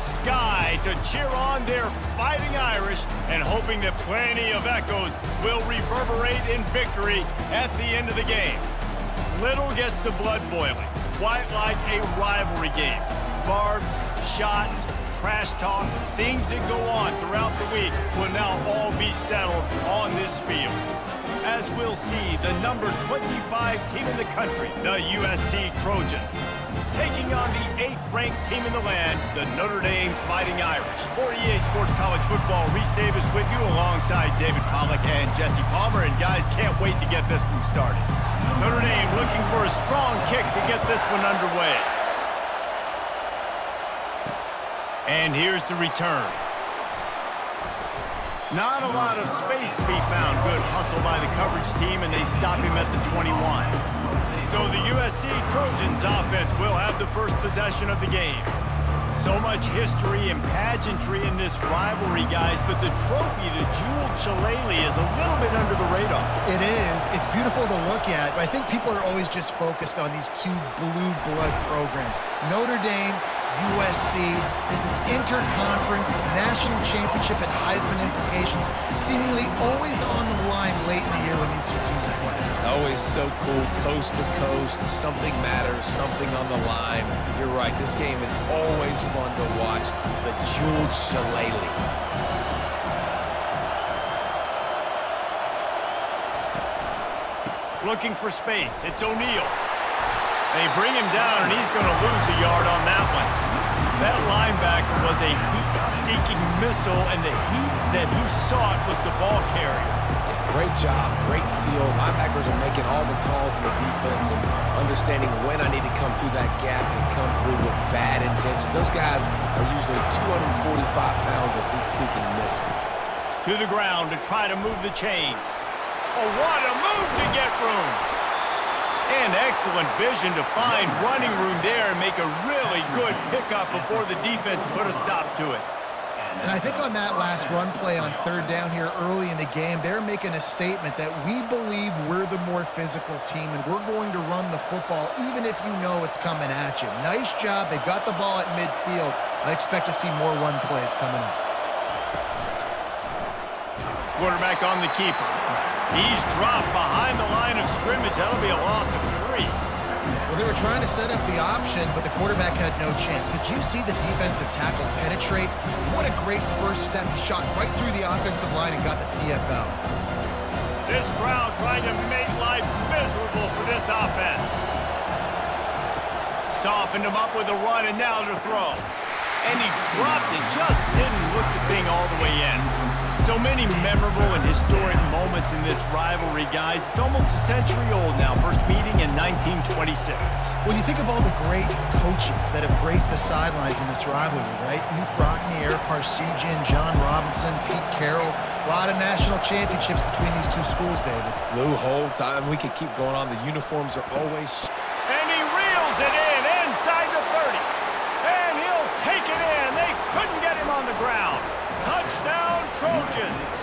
sky to cheer on their Fighting Irish and hoping that plenty of echoes will reverberate in victory at the end of the game. Little gets the blood boiling, quite like a rivalry game. Barbs, shots, trash talk, things that go on throughout the week will now all be settled on this field. As we'll see, the number 25 team in the country, the USC Trojans, taking on the eighth-ranked team in the land, the Notre Dame Fighting Irish. For EA Sports College Football, Rece Davis with you alongside David Pollack and Jesse Palmer. And guys, can't wait to get this one started. Notre Dame looking for a strong kick to get this one underway. And here's the return. Not a lot of space to be found. Good hustle by the coverage team, and they stop him at the 21. So the USC Trojans offense will have the first possession of the game. So much history and pageantry in this rivalry, guys, but the trophy, the jeweled shillelagh, is a little bit under the radar. It is. It's beautiful to look at, but I think people are always just focused on these two blue blood programs. Notre Dame USC. This is interconference, national championship, and Heisman implications seemingly always on the line late in the year when these two teams play. Always so cool, coast to coast. Something matters, something on the line. You're right, this game is always fun to watch. The jeweled shillelagh. Looking for space. It's O'Neal. They bring him down, and he's going to lose a yard on that one. That linebacker was a heat-seeking missile, and the heat that he sought was the ball carrier. Yeah, great job, great feel. Linebackers are making all the calls in the defense and understanding when I need to come through that gap and come through with bad intention. Those guys are usually 245 pounds of heat-seeking missile. To the ground to try to move the chains. Oh, what a move to get room! And excellent vision to find running room there and make a really good pickup before the defense put a stop to it. And I think on that last run play on third down here early in the game, they're making a statement that we believe we're the more physical team and we're going to run the football even if you know it's coming at you. Nice job. They got the ball at midfield. I expect to see more run plays coming up. Quarterback on the keeper. He's dropped behind the line of scrimmage. That'll be a loss of three. Well, they were trying to set up the option, but the quarterback had no chance. Did you see the defensive tackle penetrate? What a great first step. He shot right through the offensive line and got the TFL. This crowd trying to make life miserable for this offense. Softened him up with a run, and now to throw. And he dropped it, just didn't look the thing all the way in. So many memorable and historic moments in this rivalry, guys. It's almost a century old now. First meeting in 1926. When you think of all the great coaches that have graced the sidelines in this rivalry, right? Knute Rockne, Ara Parseghian, John Robinson, Pete Carroll. A lot of national championships between these two schools, David. Lou Holtz, I mean, we could keep going on. The uniforms are always... And he reels it in inside the 30. And he'll take it in. They couldn't get him on the ground. Touchdown, Trojans.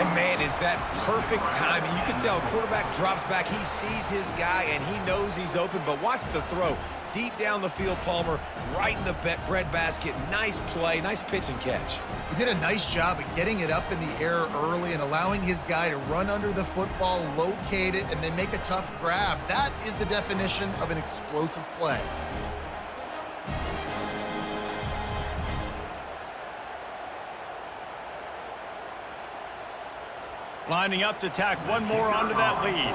And man, is that perfect timing. You can tell quarterback drops back. He sees his guy, and he knows he's open. But watch the throw. Deep down the field, Palmer, right in the bread basket. Nice play, nice pitch and catch. He did a nice job of getting it up in the air early and allowing his guy to run under the football, locate it, and then make a tough grab. That is the definition of an explosive play. Lining up to tack one more onto that lead.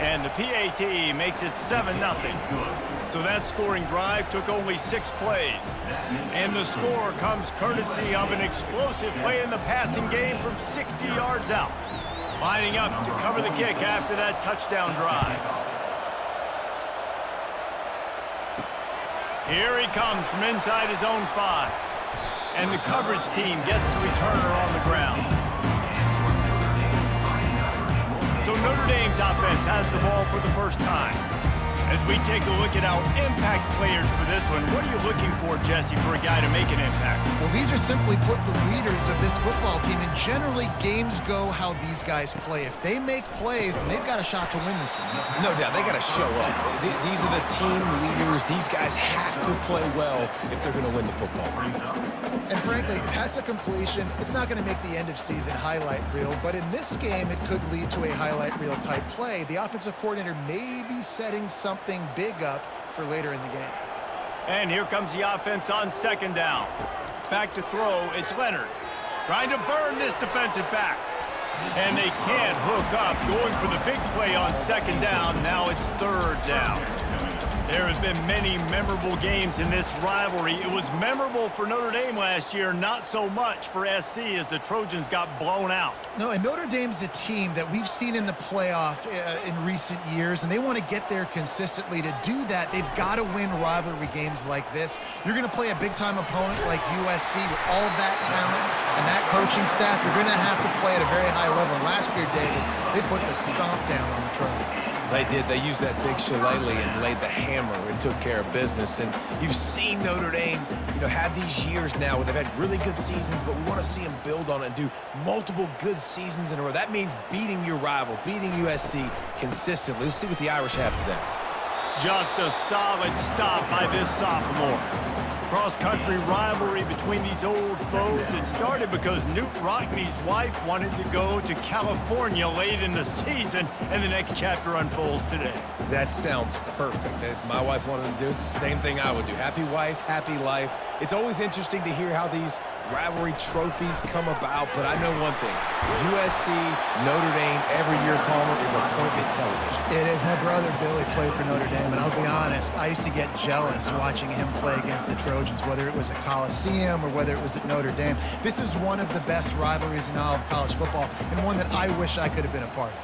And the PAT makes it 7-0. So that scoring drive took only six plays. And the score comes courtesy of an explosive play in the passing game from 60 yards out. Lining up to cover the kick after that touchdown drive. Here he comes from inside his own five. And the coverage team gets the returner on the ground. So Notre Dame's offense has the ball for the first time. As we take a look at our impact players for this one, what are you looking for, Jesse, for a guy to make an impact? Well, these are simply put the leaders of this football team, and generally games go how these guys play. If they make plays, then they've got a shot to win this one. No doubt, they got to show up. These are the team leaders. These guys have to play well if they're going to win the football game. And frankly, that's a completion, it's not going to make the end of season highlight reel, but in this game, it could lead to a highlight reel type play. The offensive coordinator may be setting something big up for later in the game. And here comes the offense on second down. Back to throw, it's Leonard. Trying to burn this defensive back. And they can't hook up, going for the big play on second down. Now it's third down. There have been many memorable games in this rivalry. It was memorable for Notre Dame last year, not so much for SC as the Trojans got blown out. No, and Notre Dame's a team that we've seen in the playoff uh, in recent years, and they want to get there consistently. To do that, they've got to win rivalry games like this. You're going to play a big-time opponent like USC with all of that talent and that coaching staff. You're going to have to play at a very high level. Last year, David, they put the stomp down on the Trojans. They did. They used that big shillelagh and laid the hammer and took care of business. And you've seen Notre Dame, you know, have these years now where they've had really good seasons, but we want to see them build on it and do multiple good seasons in a row. That means beating your rival, beating USC consistently. Let's see what the Irish have today. Just a solid stop by this sophomore. Cross-country rivalry between these old foes. It started because Knute Rockne's wife wanted to go to California late in the season, and the next chapter unfolds today. That sounds perfect. If my wife wanted to do it, the same thing I would do. Happy wife, happy life. It's always interesting to hear how these rivalry trophies come about, but I know one thing. USC, Notre Dame, every year, Palmer, is appointment television. It is. My brother Billy played for Notre Dame, and I'll be honest, I used to get jealous watching him play against the Trojans, whether it was at Coliseum or whether it was at Notre Dame. This is one of the best rivalries in all of college football, and one that I wish I could have been a part of.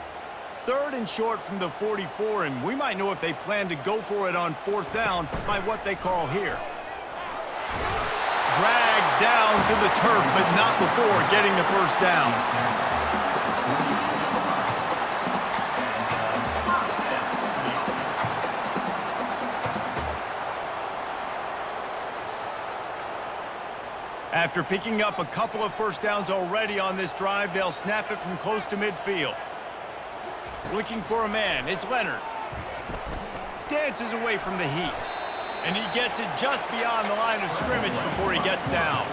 Third and short from the 44, and we might know if they plan to go for it on fourth down by what they call here. Dragged down to the turf, but not before getting the first down. After picking up a couple of first downs already on this drive, they'll snap it from close to midfield. Looking for a man, it's Leonard. Dances away from the heat. And he gets it just beyond the line of scrimmage before he gets down.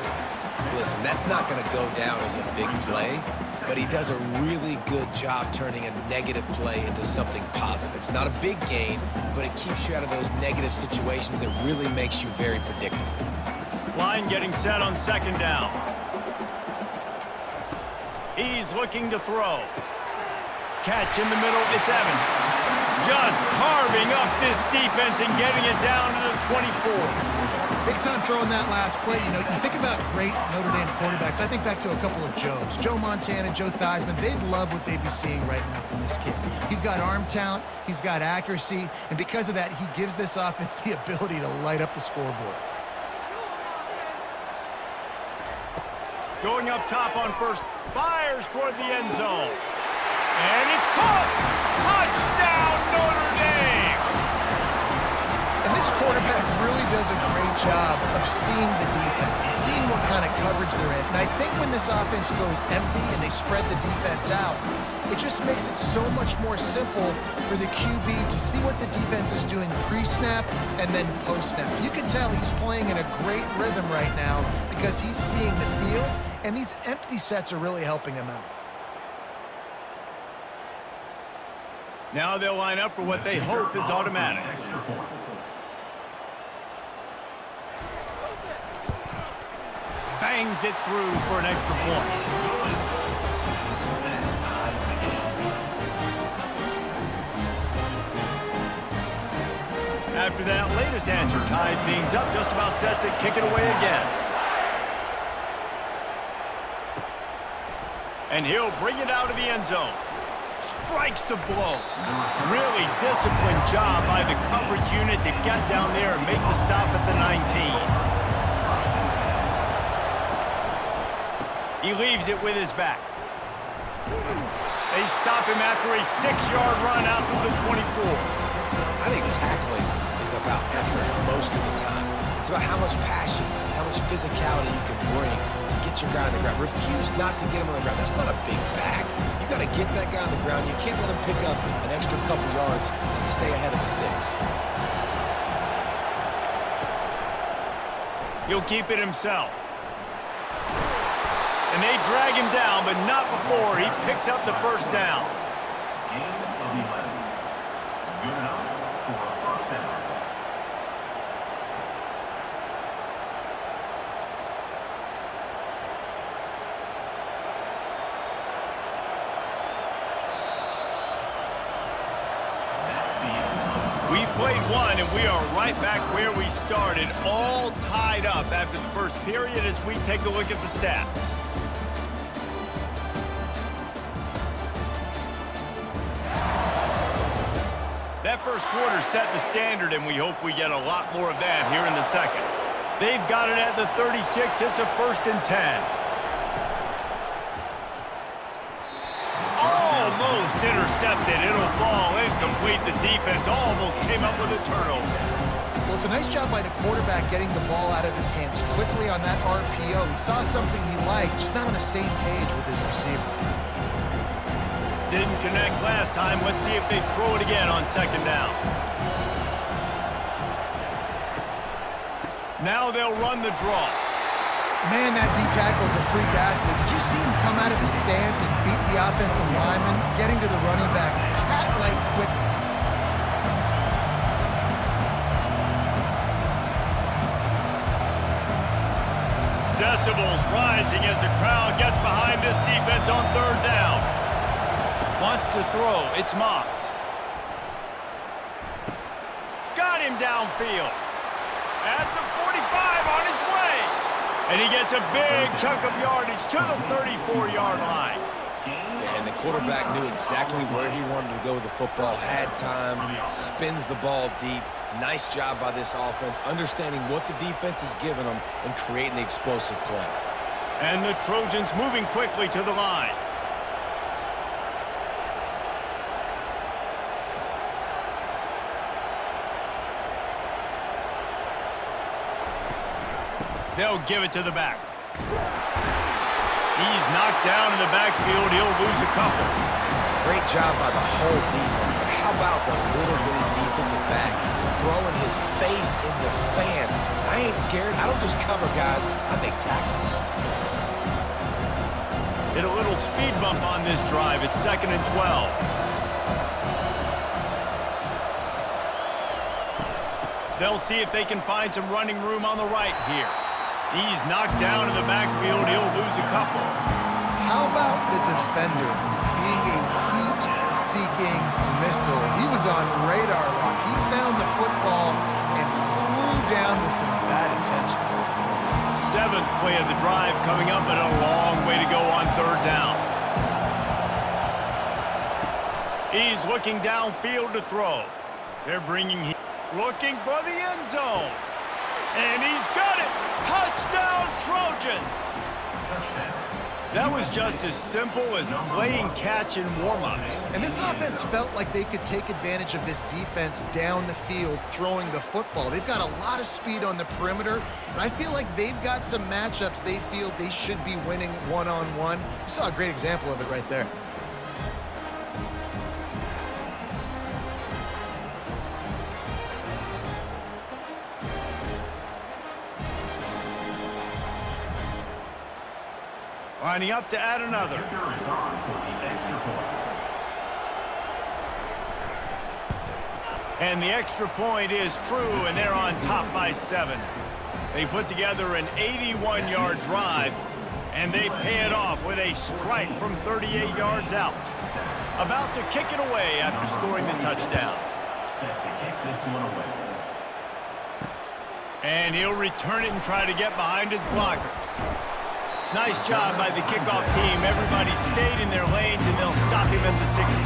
Listen, that's not going to go down as a big play, but he does a really good job turning a negative play into something positive. It's not a big gain, but it keeps you out of those negative situations. It really makes you very predictable. Line getting set on second down. He's looking to throw. Catch in the middle, it's Evans. Just carving up this defense and getting it down to the 24. Big time throwing that last play. You know, you think about great Notre Dame quarterbacks. I think back to a couple of Joes. Joe Montana, Joe Theismann. They'd love what they'd be seeing right now from this kid. He's got arm talent. He's got accuracy. And because of that, he gives this offense the ability to light up the scoreboard. Going up top on first. Fires toward the end zone. And it's caught. Touchdown, Notre Dame! And this quarterback really does a great job of seeing the defense and seeing what kind of coverage they're in. And I think when this offense goes empty and they spread the defense out, it just makes it so much more simple for the QB to see what the defense is doing pre-snap and then post-snap. You can tell he's playing in a great rhythm right now because he's seeing the field, and these empty sets are really helping him out. Now they'll line up for what they hope is automatic. Bangs it through for an extra point. After that latest answer tied things up, just about set to kick it away again. And he'll bring it out of the end zone strikes the blow. Really disciplined job by the coverage unit to get down there and make the stop at the 19. He leaves it with his back. They stop him after a six-yard run out to the 24. I think tackling is about effort most of the time. It's about how much passion, how much physicality you can bring get your guy on the ground. Refuse not to get him on the ground. That's not a big back. You got to get that guy on the ground. You can't let him pick up an extra couple yards and stay ahead of the sticks. He'll keep it himself. And they drag him down, but not before he picks up the first down. We played one, and we are right back where we started, all tied up after the first period as we take a look at the stats. That first quarter set the standard, and we hope we get a lot more of that here in the second. They've got it at the 36. It's a first and 10. almost intercepted. It'll fall incomplete. The defense almost came up with a turnover. Well, it's a nice job by the quarterback getting the ball out of his hands quickly on that RPO. He saw something he liked, just not on the same page with his receiver. Didn't connect last time. Let's see if they throw it again on second down. Now they'll run the draw. Man, that D-tackle is a freak athlete. Did you see him come out of his stance and beat the offensive lineman, getting to the running back? Cat-like quickness. Decibels rising as the crowd gets behind this defense on third down. Wants to throw. It's Moss. Got him downfield. At the 45 on his way. And he gets a big chunk of yardage to the 34-yard line. And the quarterback knew exactly where he wanted to go with the football, had time, spins the ball deep. Nice job by this offense, understanding what the defense is giving them and creating the explosive play. And the Trojans moving quickly to the line. They'll give it to the back. He's knocked down in the backfield. He'll lose a couple. Great job by the whole defense, but how about the little bitty defensive back throwing his face in the fan? I ain't scared. I don't just cover guys. I make tackles. Hit a little speed bump on this drive. It's second and 12. They'll see if they can find some running room on the right here. He's knocked down in the backfield. He'll lose a couple. How about the defender being a heat-seeking missile? He was on radar lock. He found the football and flew down with some bad intentions. Seventh play of the drive coming up, but a long way to go on third down. He's looking downfield to throw. They're bringing him, looking for the end zone. And he's got it! Touchdown, Trojans! That was just as simple as playing catch in warm-ups. And this offense felt like they could take advantage of this defense down the field throwing the football. They've got a lot of speed on the perimeter, and I feel like they've got some matchups they feel they should be winning one-on-one. -on -one. You saw a great example of it right there. Lining up to add another. And the extra point is true, and they're on top by seven. They put together an 81-yard drive, and they pay it off with a strike from 38 yards out. About to kick it away after scoring the touchdown. And he'll return it and try to get behind his blockers. Nice job by the kickoff team. Everybody stayed in their lanes, and they'll stop him at the 16.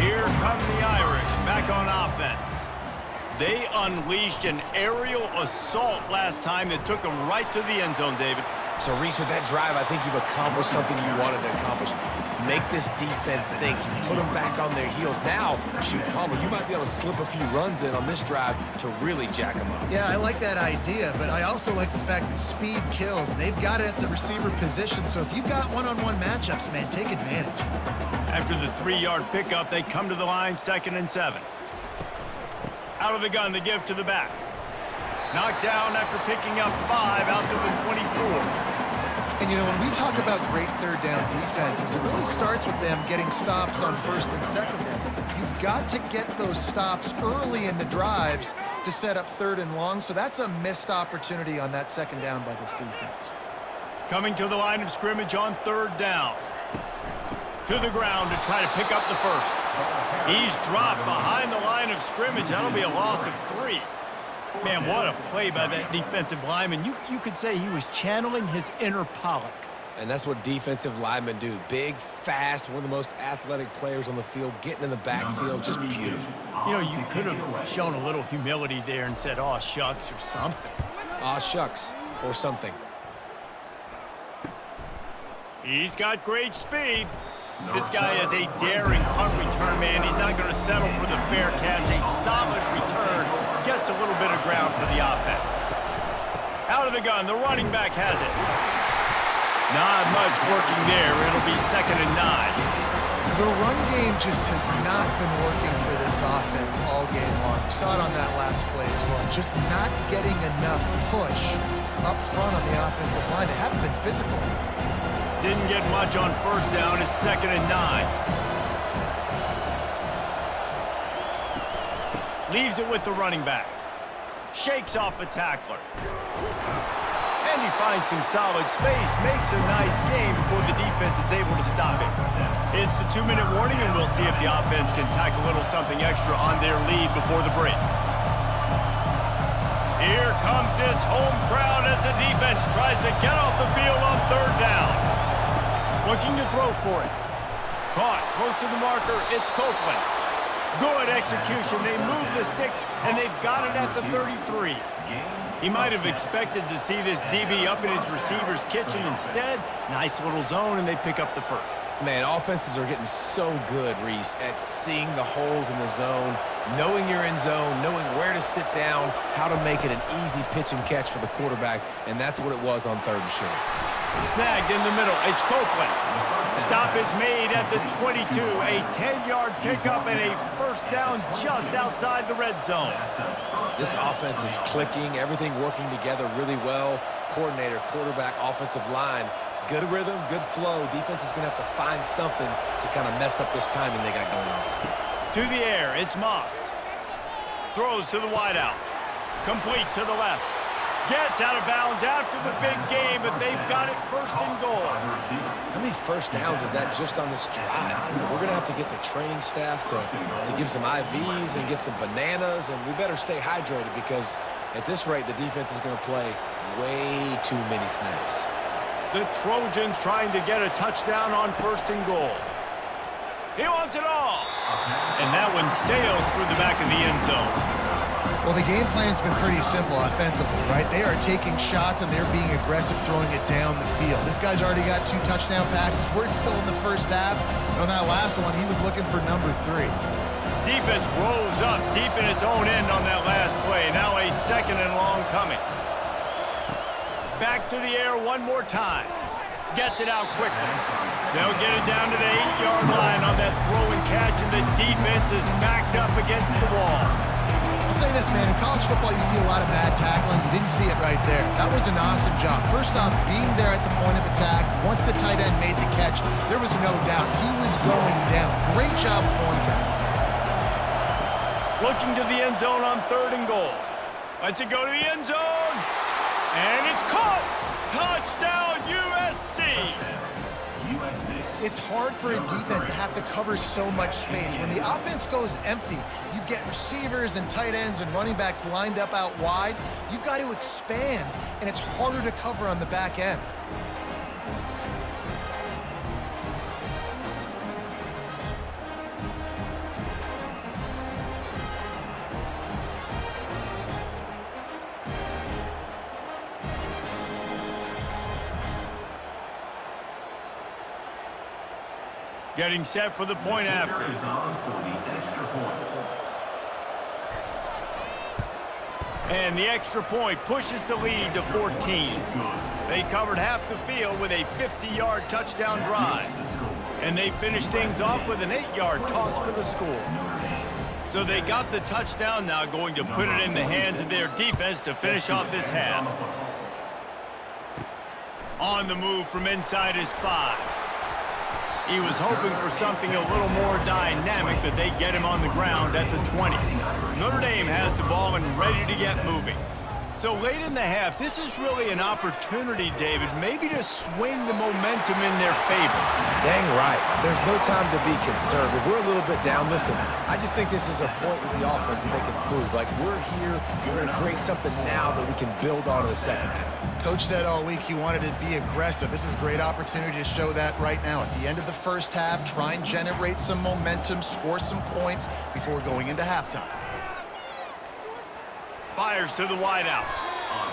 Here come the Irish back on offense. They unleashed an aerial assault last time that took them right to the end zone, David. So, Rece, with that drive, I think you've accomplished something you wanted to accomplish. Make this defense think. You put them back on their heels. Now, shoot, Palmer, you might be able to slip a few runs in on this drive to really jack them up. Yeah, I like that idea, but I also like the fact that speed kills. And they've got it at the receiver position, so if you've got one-on-one -on -one matchups, man, take advantage. After the three-yard pickup, they come to the line second and seven. Out of the gun to give to the back. Knocked down after picking up five out to the 24. And, you know, when we talk about great third down defenses, it really starts with them getting stops on first and second down. You've got to get those stops early in the drives to set up third and long, so that's a missed opportunity on that second down by this defense. Coming to the line of scrimmage on third down. To the ground to try to pick up the first. He's dropped behind the line of scrimmage. That'll be a loss of three. Man, what a play by that defensive lineman. You, you could say he was channeling his inner Pollack. And that's what defensive linemen do. Big, fast, one of the most athletic players on the field, getting in the backfield, just beautiful. You know, you could have shown a little humility there and said, oh, shucks, or something. Aw, shucks, or something. He's got great speed. This guy is a daring punt return man. He's not going to settle for the fair catch. A solid return. Gets a little bit of ground for the offense. Out of the gun, the running back has it. Not much working there. It'll be second and nine. The run game just has not been working for this offense all game long. Saw it on that last play as well. Just not getting enough push up front on the offensive line. They haven't been physical. Didn't get much on first down. It's second and nine. Leaves it with the running back. Shakes off the tackler. And he finds some solid space. Makes a nice game before the defense is able to stop it. It's the two-minute warning, and we'll see if the offense can tack a little something extra on their lead before the break. Here comes this home crowd as the defense tries to get off the field on third down. Looking to throw for it. Caught close to the marker. It's Copeland. Good execution. They move the sticks, and they've got it at the 33. He might have expected to see this DB up in his receiver's kitchen. Instead, nice little zone, and they pick up the first. Man, offenses are getting so good, Rece, at seeing the holes in the zone, knowing you're in zone, knowing where to sit down, how to make it an easy pitch and catch for the quarterback, and that's what it was on third and short. Snagged in the middle. It's Copeland. Stop is made at the 22. A 10-yard pickup and a first down just outside the red zone. This offense is clicking. Everything working together really well. Coordinator, quarterback, offensive line. Good rhythm, good flow. Defense is going to have to find something to kind of mess up this timing they got going on. To the air, it's Moss. Throws to the wideout. Complete to the left. Gets out of bounds after the big game, but they've got it first and goal. How many first downs is that just on this drive? We're going to have to get the training staff to, to give some IVs and get some bananas, and we better stay hydrated because at this rate, the defense is going to play way too many snaps. The Trojans trying to get a touchdown on first and goal. He wants it all. And that one sails through the back of the end zone. Well, the game plan's been pretty simple offensively, right? They are taking shots and they're being aggressive throwing it down the field. This guy's already got two touchdown passes. We're still in the first half. And on that last one, he was looking for number three. Defense rolls up deep in its own end on that last play. Now a second and long coming. Back to the air one more time. Gets it out quickly. They'll get it down to the eight-yard line on that throw and catch, and the defense is backed up against the wall. I'll say this, man. In college football, you see a lot of bad tackling. You didn't see it right there. That was an awesome job. First off, being there at the point of attack. Once the tight end made the catch, there was no doubt he was going down. Great job form tackle. Looking to the end zone on third and goal. Let's it go to the end zone. And it's caught. Touchdown, USC. It's hard for a defense to have to cover so much space. When the offense goes empty, you get receivers and tight ends and running backs lined up out wide. You've got to expand, and it's harder to cover on the back end. Getting set for the point after. And the extra point pushes the lead to 14. They covered half the field with a 50-yard touchdown drive. And they finished things off with an 8-yard toss for the score. So they got the touchdown now, going to put it in the hands of their defense to finish off this half. On the move from inside is five. He was hoping for something a little more dynamic, that they get him on the ground at the 20. Notre Dame has the ball and ready to get moving. So late in the half, this is really an opportunity, David, maybe to swing the momentum in their favor. Dang right. There's no time to be concerned. If we're a little bit down, listen, I just think this is a point with the offense that they can prove. Like, we're here, we're going to create something now that we can build on in the second half. Coach said all week he wanted to be aggressive. This is a great opportunity to show that right now. At the end of the first half, try and generate some momentum, score some points before going into halftime. Fires to the wideout.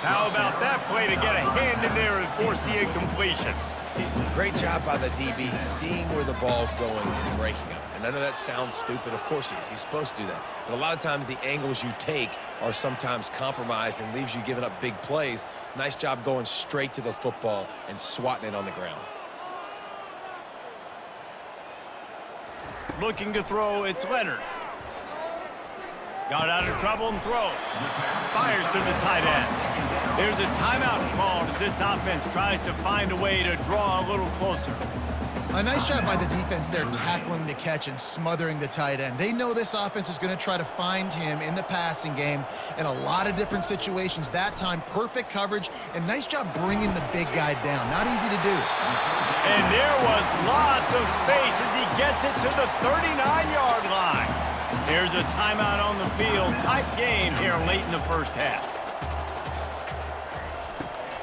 How about that play to get a hand in there and force the incompletion? Great job by the DB seeing where the ball's going and breaking up. And I know that sounds stupid. Of course he is. He's supposed to do that. But a lot of times the angles you take are sometimes compromised and leaves you giving up big plays. Nice job going straight to the football and swatting it on the ground. Looking to throw, it's Leonard. Got out of trouble and throws. Fires to the tight end. There's a timeout called as this offense tries to find a way to draw a little closer. A nice job by the defense there tackling the catch and smothering the tight end. They know this offense is going to try to find him in the passing game in a lot of different situations. That time, perfect coverage and nice job bringing the big guy down. Not easy to do. And there was lots of space as he gets it to the 39-yard line. There's a timeout on the field. Tight game here late in the first half.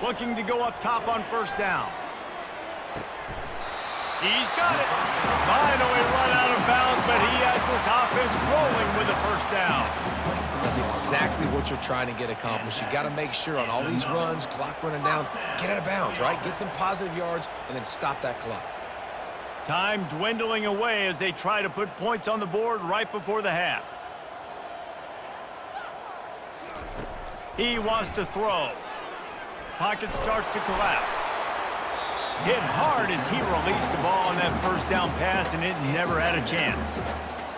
Looking to go up top on first down. He's got it. Finally run out of bounds, but he has this offense rolling with a first down. That's exactly what you're trying to get accomplished. You got to make sure on all these runs, clock running down, get out of bounds, right? Get some positive yards, and then stop that clock. Time dwindling away as they try to put points on the board right before the half. He wants to throw. Pocket starts to collapse. Hit hard as he released the ball on that first down pass, and it never had a chance.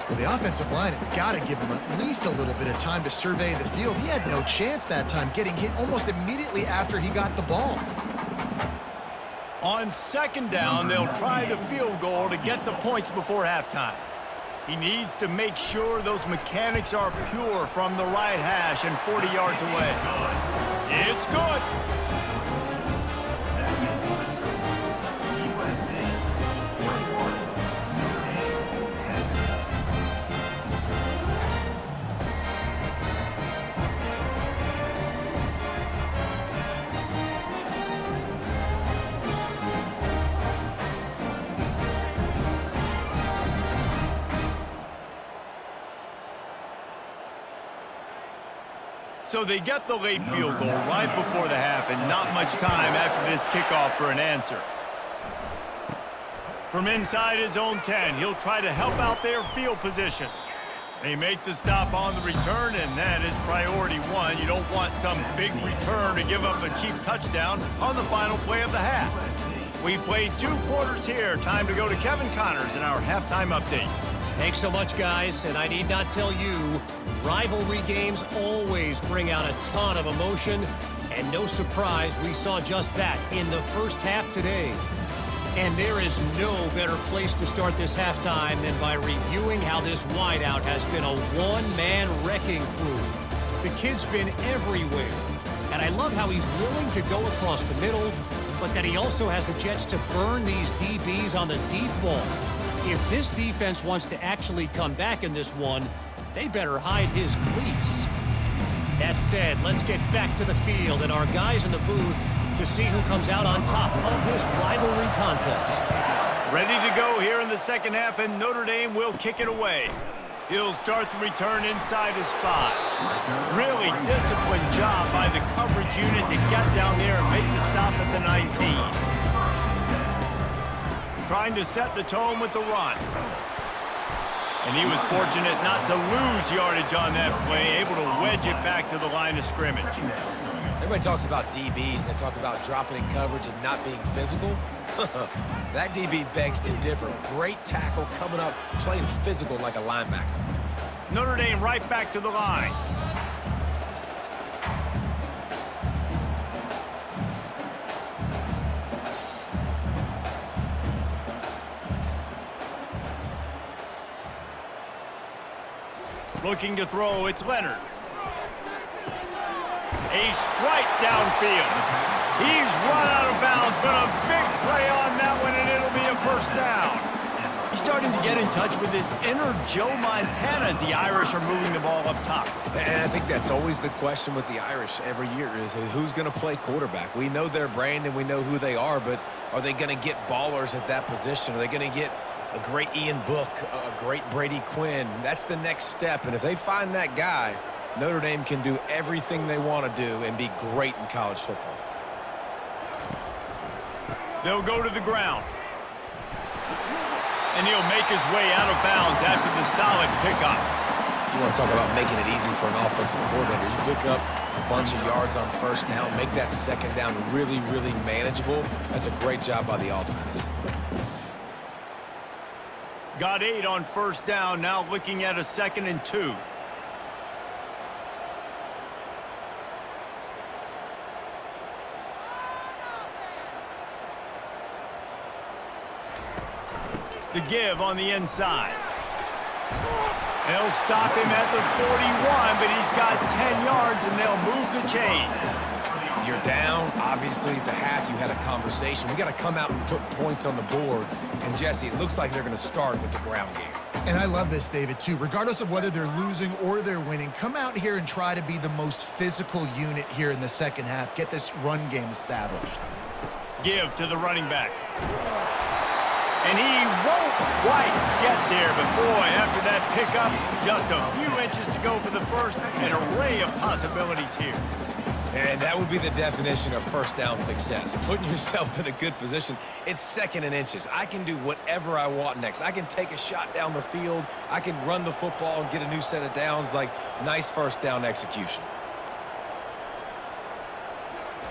Well, the offensive line has got to give him at least a little bit of time to survey the field. He had no chance that time, getting hit almost immediately after he got the ball. On second down, they'll try the field goal to get the points before halftime. He needs to make sure those mechanics are pure from the right hash and 40 yards away. It's good. So they get the late field goal right before the half and not much time after this kickoff for an answer. From inside his own 10, he'll try to help out their field position. They make the stop on the return, and that is priority one. You don't want some big return to give up a cheap touchdown on the final play of the half. We played two quarters here. Time to go to Kevin Connors in our halftime update. Thanks so much, guys. And I need not tell you, rivalry games always bring out a ton of emotion. And no surprise, we saw just that in the first half today. And there is no better place to start this halftime than by reviewing how this wideout has been a one-man wrecking crew. The kid's been everywhere. And I love how he's willing to go across the middle, but that he also has the Jets to burn these DBs on the deep ball. If this defense wants to actually come back in this one, they better hide his cleats. That said, let's get back to the field and our guys in the booth to see who comes out on top of this rivalry contest. Ready to go here in the second half, and Notre Dame will kick it away. He'll start the return inside his five. Really disciplined job by the coverage unit to get down there and make the stop at the 19. trying to set the tone with the run. And he was fortunate not to lose yardage on that play, able to wedge it back to the line of scrimmage. Everybody talks about DBs, and they talk about dropping in coverage and not being physical. that DB begs to differ. Great tackle coming up, playing physical like a linebacker. Notre Dame right back to the line. Looking to throw, it's Leonard. A strike downfield. He's run out of bounds, but a big play on that one, and it'll be a first down. He's starting to get in touch with his inner Joe Montana as the Irish are moving the ball up top. And I think that's always the question with the Irish every year is who's going to play quarterback. We know their brand and we know who they are, but are they going to get ballers at that position? Are they going to get a great Ian Book, a great Brady Quinn. That's the next step. And if they find that guy, Notre Dame can do everything they want to do and be great in college football. They'll go to the ground. And he'll make his way out of bounds after the solid pickup. You want to talk about making it easy for an offensive coordinator. You pick up a bunch of yards on first down, make that second down really, really manageable. That's a great job by the offense. Got eight on first down, now looking at a second and two. The give on the inside. They'll stop him at the 41, but he's got 10 yards, and they'll move the chains. You're down. Obviously, at the half, you had a conversation. We got to come out and put points on the board. And, Jesse, it looks like they're going to start with the ground game. And I love this, David, too. Regardless of whether they're losing or they're winning, come out here and try to be the most physical unit here in the second half. Get this run game established. Give to the running back. And he won't quite get there, but boy, after that pickup, just a few inches to go for the first, an array of possibilities here. And that would be the definition of first down success. Putting yourself in a good position. It's second and inches. I can do whatever I want next. I can take a shot down the field. I can run the football and get a new set of downs. Like, nice first down execution.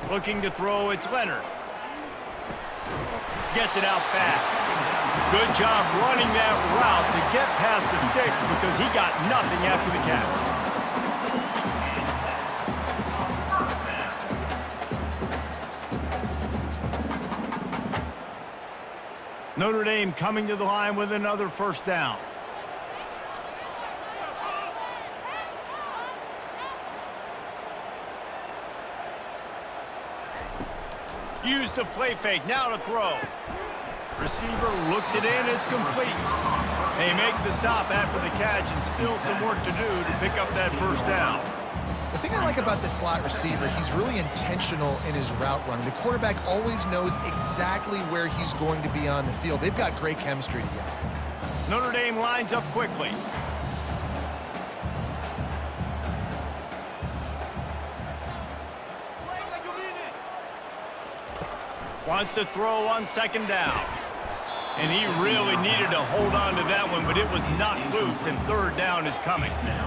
Looking to throw, it's Leonard. Gets it out fast. Good job running that route to get past the sticks because he got nothing after the catch. Notre Dame coming to the line with another first down. Use the play fake, now to throw. Receiver looks it in, it's complete. They make the stop after the catch and still some work to do to pick up that first down. The thing I like about this slot receiver, he's really intentional in his route running. The quarterback always knows exactly where he's going to be on the field. They've got great chemistry together. Notre Dame lines up quickly. Wants to throw on second down. And he really needed to hold on to that one, but it was not loose, and third down is coming. Now,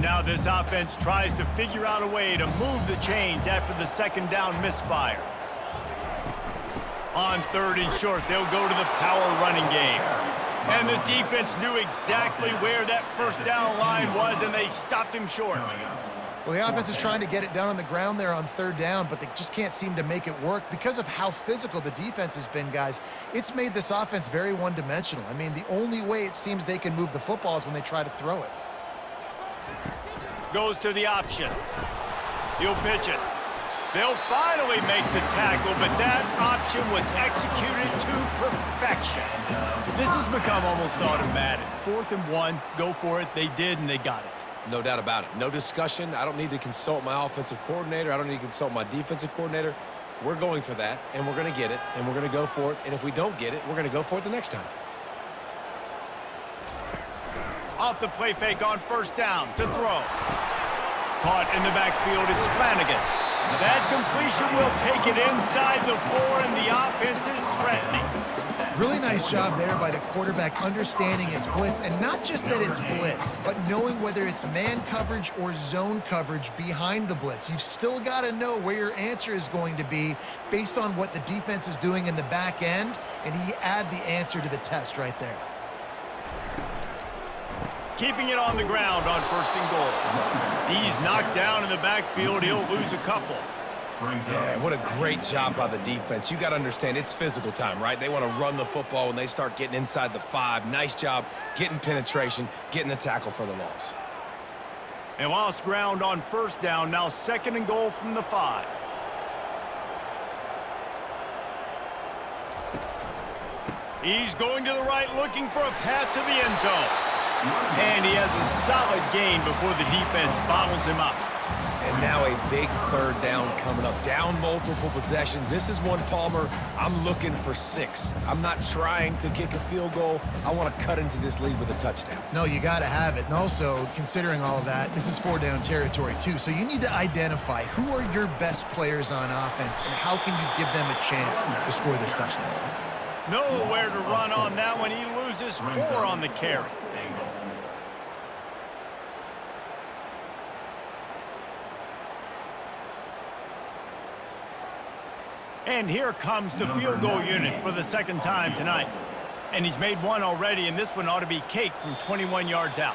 Now this offense tries to figure out a way to move the chains after the second down misfire. On third and short, they'll go to the power running game. And the defense knew exactly where that first down line was, and they stopped him short. Well, the offense is trying to get it down on the ground there on third down, but they just can't seem to make it work because of how physical the defense has been, guys. It's made this offense very one-dimensional. I mean, the only way it seems they can move the football is when they try to throw it. Goes to the option. He'll pitch it. They'll finally make the tackle, but that option was executed to perfection. This has become almost automatic. Fourth and one, go for it. They did, and they got it. No doubt about it. No discussion. I don't need to consult my offensive coordinator. I don't need to consult my defensive coordinator. We're going for that, and we're going to get it, and we're going to go for it. And if we don't get it, we're going to go for it the next time. Off the play fake on first down to throw. Caught in the backfield, it's Flanagan. That completion will take it inside the four, and the offense is threatening. Really nice job there by the quarterback understanding it's blitz, and not just that it's blitz, but knowing whether it's man coverage or zone coverage behind the blitz. You've still got to know where your answer is going to be based on what the defense is doing in the back end, and he add the answer to the test right there. Keeping it on the ground on first and goal. He's knocked down in the backfield. He'll lose a couple. Yeah, what a great job by the defense. You got to understand, it's physical time, right? They want to run the football when they start getting inside the five. Nice job getting penetration, getting the tackle for the loss. And lost ground on first down. Now second and goal from the five. He's going to the right, looking for a path to the end zone. And he has a solid gain before the defense bottles him up. And now a big third down coming up. Down multiple possessions. This is one, Palmer, I'm looking for six. I'm not trying to kick a field goal. I want to cut into this lead with a touchdown. No, you got to have it. And also, considering all of that, this is four down territory too. So you need to identify who are your best players on offense and how can you give them a chance to score this touchdown. Nowhere to run on that one. He loses four on the carry. And here comes the field goal unit for the second time tonight. And he's made one already, and this one ought to be cake from 21 yards out.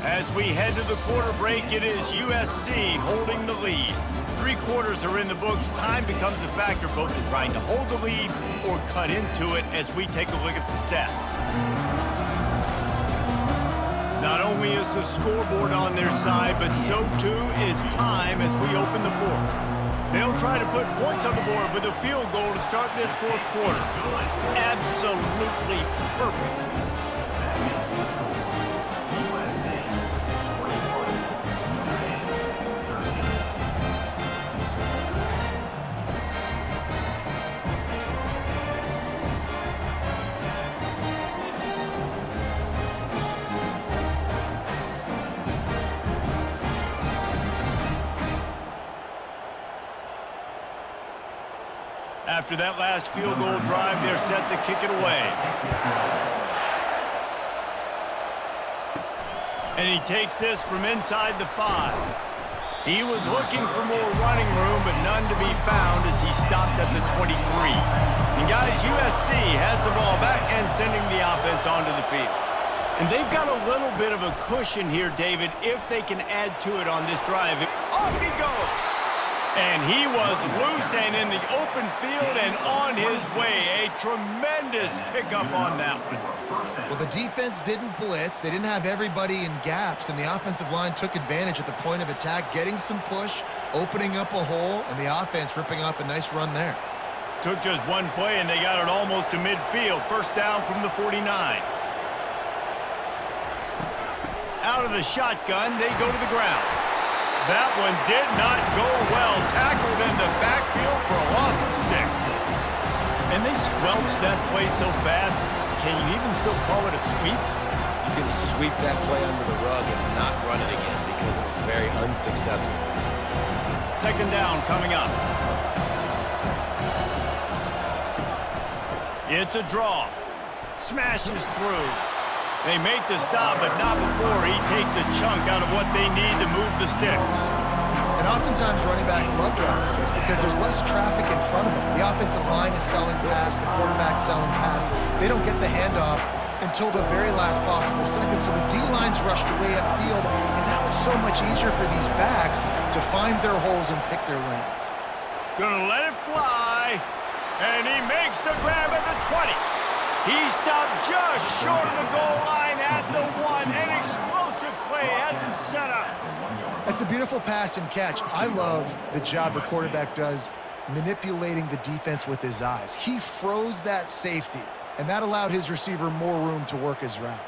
As we head to the quarter break, it is USC holding the lead. Three quarters are in the books. Time becomes a factor, both in trying to hold the lead or cut into it as we take a look at the stats. Not only is the scoreboard on their side, but so too is time as we open the fourth. They'll try to put points on the board with a field goal to start this fourth quarter. Absolutely perfect. After that last field goal drive, they're set to kick it away. And he takes this from inside the five. He was looking for more running room, but none to be found as he stopped at the 23. And guys, USC has the ball back and sending the offense onto the field. And they've got a little bit of a cushion here, David, if they can add to it on this drive. Off he goes! And he was loose and in the open field and on his way. A tremendous pickup on that one. Well, the defense didn't blitz. They didn't have everybody in gaps, and the offensive line took advantage at the point of attack, getting some push, opening up a hole, and the offense ripping off a nice run there. Took just one play, and they got it almost to midfield. First down from the 49. Out of the shotgun, they go to the ground. That one did not go well. Tackled in the backfield for a loss of six. And they squelched that play so fast, can you even still call it a sweep? You can sweep that play under the rug and not run it again because it was very unsuccessful. Second down coming up. It's a draw. Smashes through. They make the stop, but not before he takes a chunk out of what they need to move the sticks. And oftentimes running backs love driving this because there's less traffic in front of them. The offensive line is selling pass, the quarterback selling pass. They don't get the handoff until the very last possible second. So the D-line's rushed away upfield, and now it's so much easier for these backs to find their holes and pick their lanes. Gonna let it fly, and he makes the grab at the 20. He stopped just short of the goal line at the one. An explosive play has him set up. That's a beautiful pass and catch. I love the job the quarterback does manipulating the defense with his eyes. He froze that safety, and that allowed his receiver more room to work his route.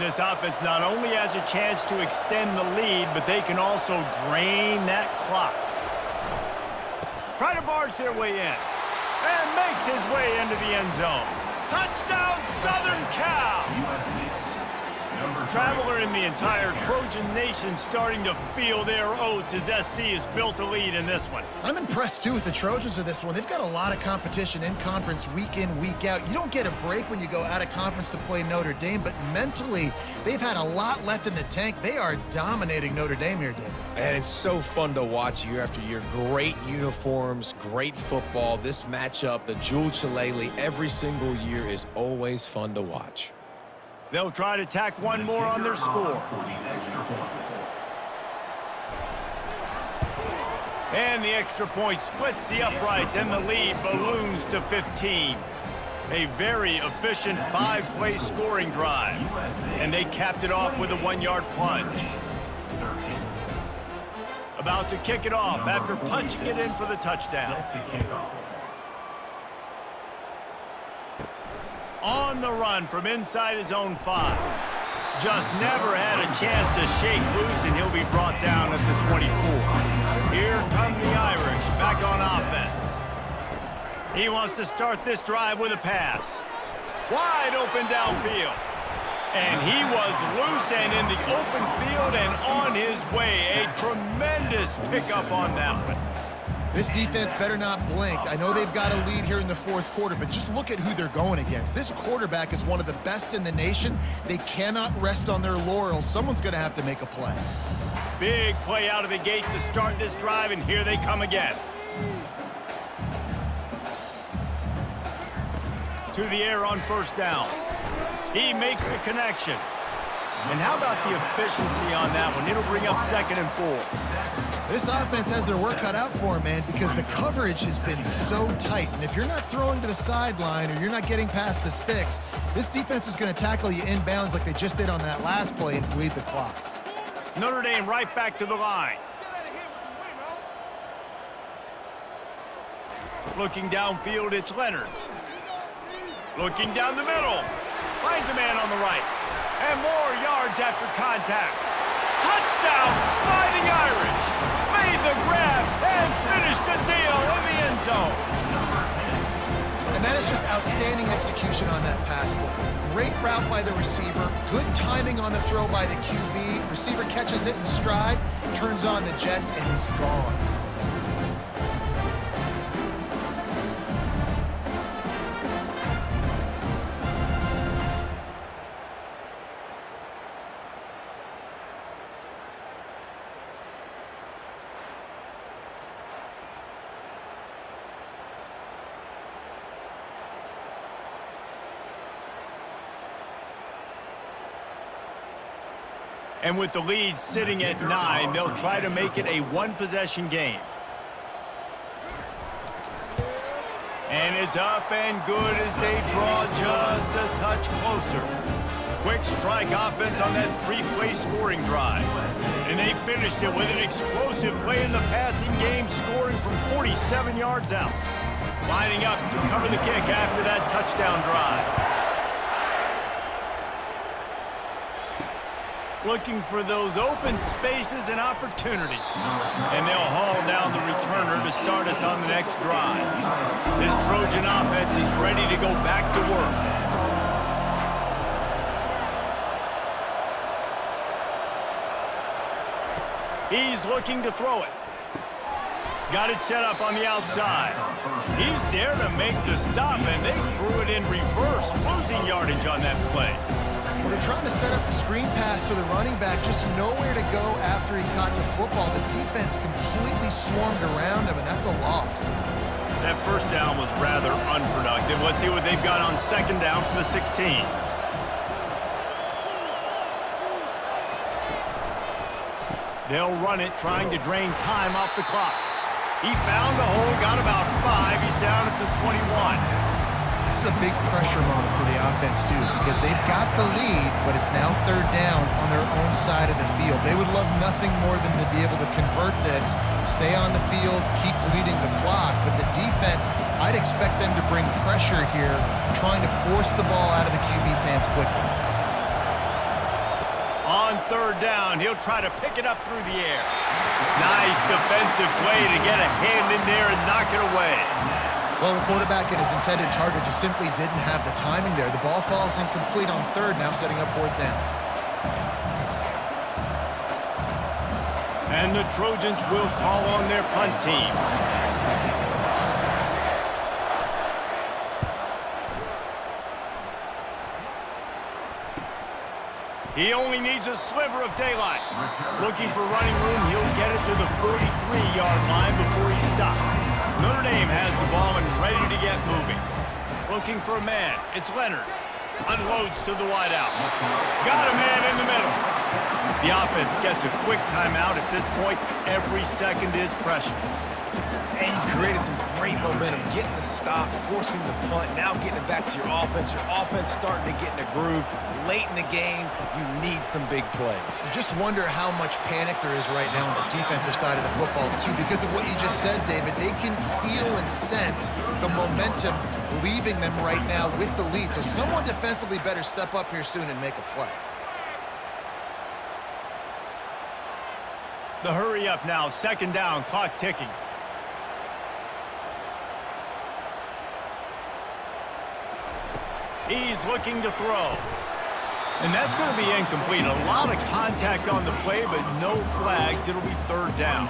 This offense not only has a chance to extend the lead, but they can also drain that clock. Try to barge their way in. And makes his way into the end zone. Touchdown, Southern Cal! Traveler in the entire Trojan Nation starting to feel their oats as SC has built a lead in this one. I'm impressed, too, with the Trojans of this one. They've got a lot of competition in conference week in, week out. You don't get a break when you go out of conference to play Notre Dame, but mentally, they've had a lot left in the tank. They are dominating Notre Dame here, Dave. And it's so fun to watch year after year. Great uniforms, great football. This matchup, the Jeweled Shillelagh, every single year is always fun to watch. They'll try to tack one more on their score. And the extra point splits the uprights and the lead balloons to 15. A very efficient five-play scoring drive. And they capped it off with a one-yard plunge. About to kick it off after punching it in for the touchdown. On the run from inside his own five. Just never had a chance to shake loose, and he'll be brought down at the 24. Here come the Irish, back on offense. He wants to start this drive with a pass. Wide open downfield. And he was loose and in the open field and on his way. A tremendous pickup on that one. This defense better not blink. I know they've got a lead here in the fourth quarter, but just look at who they're going against. This quarterback is one of the best in the nation. They cannot rest on their laurels. Someone's going to have to make a play. Big play out of the gate to start this drive, and here they come again. To the air on first down. He makes the connection. And how about the efficiency on that one? It'll bring up second and four. This offense has their work cut out for them, man, because the coverage has been so tight. And if you're not throwing to the sideline or you're not getting past the sticks, this defense is going to tackle you inbounds like they just did on that last play and bleed the clock. Notre Dame right back to the line. Looking downfield, it's Leonard. Looking down the middle. Finds a man on the right. And more yards after contact. Touchdown, Fighting Irish made the grab and finished the deal in the end zone. And that is just outstanding execution on that pass play. Great route by the receiver, good timing on the throw by the QB. Receiver catches it in stride, turns on the Jets, and is gone. And with the lead sitting at nine, they'll try to make it a one-possession game. And it's up and good as they draw just a touch closer. Quick strike offense on that three-play scoring drive. And they finished it with an explosive play in the passing game, scoring from 47 yards out. Lining up to cover the kick after that touchdown drive. Looking for those open spaces and opportunity. And they'll haul down the returner to start us on the next drive. This Trojan offense is ready to go back to work. He's looking to throw it. Got it set up on the outside. He's there to make the stop, and they threw it in reverse, losing yardage on that play. They're trying to set up the screen pass to the running back, just nowhere to go after he caught the football. The defense completely swarmed around him, and that's a loss. That first down was rather unproductive. Let's see what they've got on second down from the 16. They'll run it, trying to drain time off the clock. He found the hole, got about five. He's down at the 21 is a big pressure moment for the offense, too, because they've got the lead, but it's now third down on their own side of the field. They would love nothing more than to be able to convert this, stay on the field, keep bleeding the clock. But the defense, I'd expect them to bring pressure here, trying to force the ball out of the QB's hands quickly. On third down. He'll try to pick it up through the air. Nice defensive play to get a hand in there and knock it away. Well, the quarterback and his intended target just simply didn't have the timing there. The ball falls incomplete on third, now setting up fourth down. And the Trojans will call on their punt team. He only needs a sliver of daylight. Looking for running room, he'll get it to the 43-yard line before he stops. Notre Dame has the ball and ready to get moving. Looking for a man. It's Leonard. Unloads to the wideout. Got a man in the middle. The offense gets a quick timeout. At this point, every second is precious. And you've created some great momentum, getting the stop, forcing the punt, now getting it back to your offense. Your offense starting to get in a groove. Late in the game, you need some big plays. You just wonder how much panic there is right now on the defensive side of the football, too, because of what you just said, David. They can feel and sense the momentum leaving them right now with the lead. So someone defensively better step up here soon and make a play. The hurry up now, second down, clock ticking. He's looking to throw. And that's going to be incomplete. A lot of contact on the play, but no flags. It'll be third down.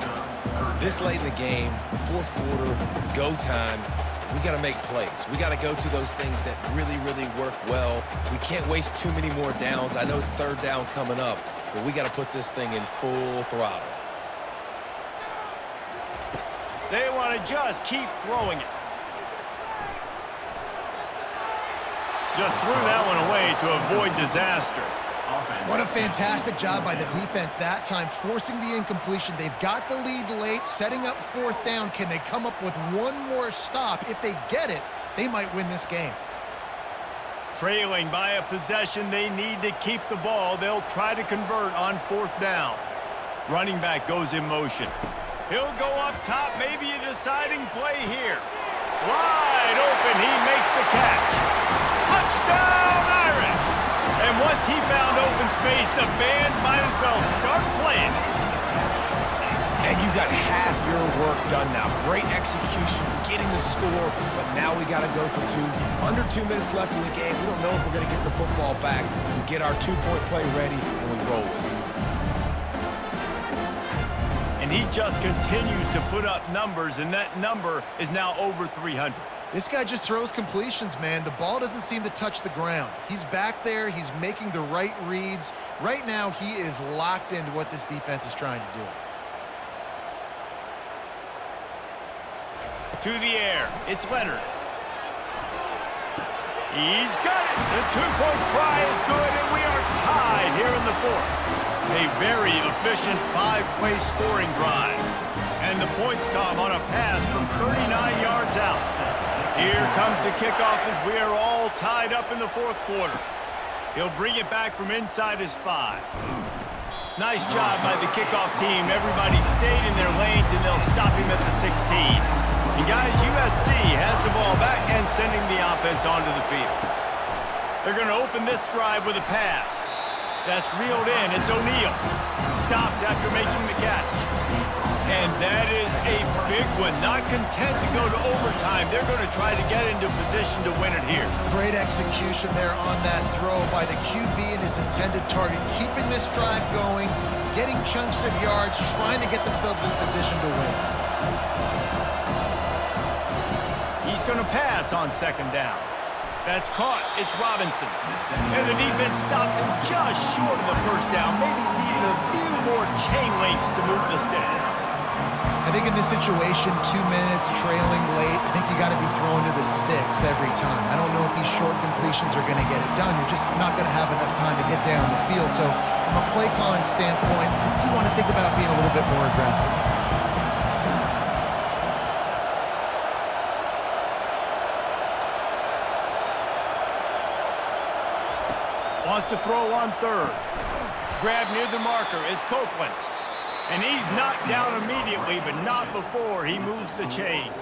This late in the game, fourth quarter, go time, we got to make plays. We got to go to those things that really, really work well. We can't waste too many more downs. I know it's third down coming up, but we got to put this thing in full throttle. They want to just keep throwing it. Just threw that one away to avoid disaster. What a fantastic job by the defense that time, forcing the incompletion. They've got the lead late, setting up fourth down. Can they come up with one more stop? If they get it, they might win this game. Trailing by a possession, they need to keep the ball. They'll try to convert on fourth down. Running back goes in motion. He'll go up top, maybe a deciding play here. Wide open, he makes the catch. Touchdown, Irish! And once he found open space, the band might as well start playing. And you got half your work done now. Great execution, getting the score, but now we got to go for two. Under two minutes left in the game. We don't know if we're going to get the football back. We get our two-point play ready, and we roll with it. And he just continues to put up numbers, and that number is now over 300. This guy just throws completions, man. The ball doesn't seem to touch the ground. He's back there. He's making the right reads. Right now, he is locked into what this defense is trying to do. To the air. It's Leonard. He's got it. The two-point try is good, and we are tied here in the fourth. A very efficient five-play scoring drive. And the points come on a pass from 39 yards out. Here comes the kickoff as we are all tied up in the fourth quarter. He'll bring it back from inside his five. Nice job by the kickoff team. Everybody stayed in their lanes, and they'll stop him at the 16. And guys, USC has the ball back and sending the offense onto the field. They're going to open this drive with a pass. That's reeled in. It's O'Neal. Stopped after making the catch. And that is a big one. Not content to go to overtime. They're going to try to get into position to win it here. Great execution there on that throw by the QB and his intended target. Keeping this drive going, getting chunks of yards, trying to get themselves in position to win. He's going to pass on second down. That's caught. It's Robinson. And the defense stops him just short of the first down. Maybe needed a few more chain links to move the sticks. I think in this situation, two minutes, trailing late, I think you got to be throwing to the sticks every time. I don't know if these short completions are going to get it done. You're just not going to have enough time to get down the field. So from a play calling standpoint, I think you want to think about being a little bit more aggressive. to throw on third. Grab near the marker is Copeland. And he's knocked down immediately, but not before he moves the chains.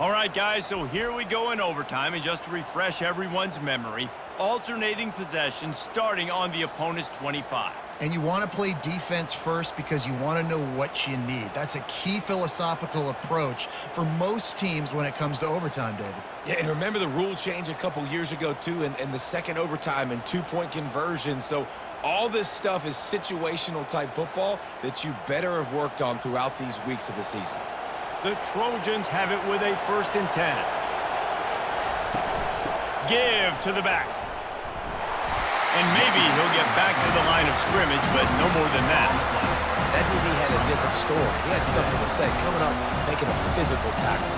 All right, guys, so here we go in overtime, and just to refresh everyone's memory, alternating possession starting on the opponent's 25. And you want to play defense first because you want to know what you need. That's a key philosophical approach for most teams when it comes to overtime, David. Yeah, and remember the rule change a couple years ago, too, and, and the second overtime and two-point conversion. So all this stuff is situational type football that you better have worked on throughout these weeks of the season. The Trojans have it with a first and 10. Give to the back. And maybe he'll get back to the line of scrimmage, but no more than that. That DB had a different story. He had something to say, coming up, making a physical tackle.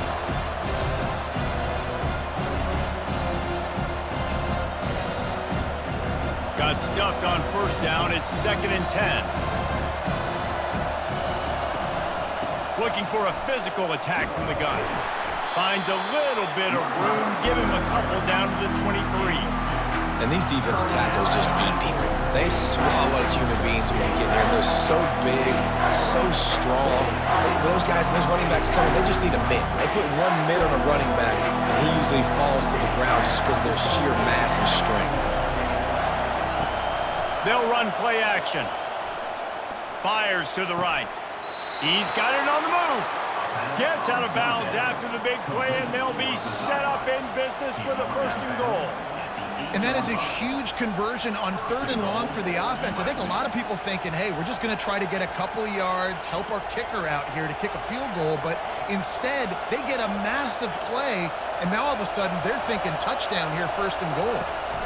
Got stuffed on first down. It's second and 10. Looking for a physical attack from the gun. Finds a little bit of room. Give him a couple down to the 23. And these defensive tackles just eat people. They swallow human beings when you get near them. They're so big, so strong. They, those guys, those running backs coming, they just need a mitt. They put one mitt on a running back, and he usually falls to the ground just because of their sheer mass and strength. They'll run play action. Fires to the right. He's got it on the move. Gets out of bounds after the big play, and they'll be set up in business with a first and goal. And that is a huge conversion on third and long for the offense. I think a lot of people thinking, hey, we're just going to try to get a couple yards, help our kicker out here to kick a field goal. But instead, they get a massive play, and now all of a sudden they're thinking touchdown here, first and goal.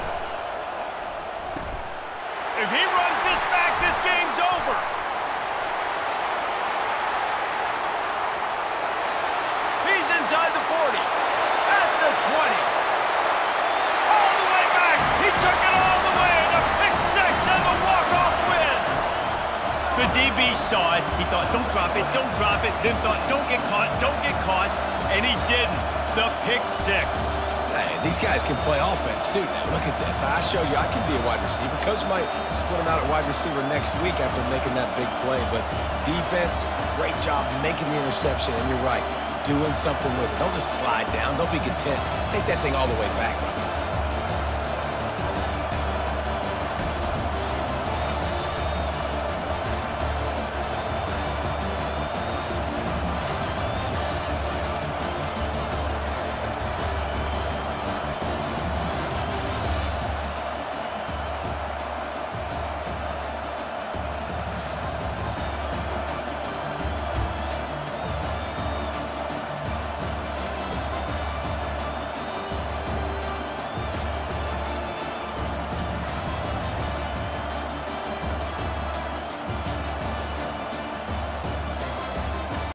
It, don't drop it. Then thought, don't get caught, don't get caught. And he didn't. The pick six. Hey, these guys can play offense, too. Now, look at this. I show you I can be a wide receiver. Coach might split him out at wide receiver next week after making that big play. But defense, great job making the interception. And you're right, doing something with it. Don't just slide down. Don't be content. Take that thing all the way back.